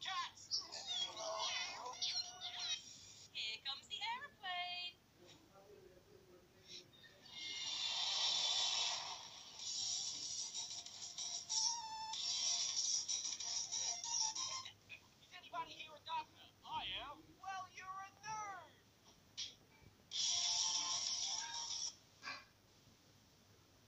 Cats!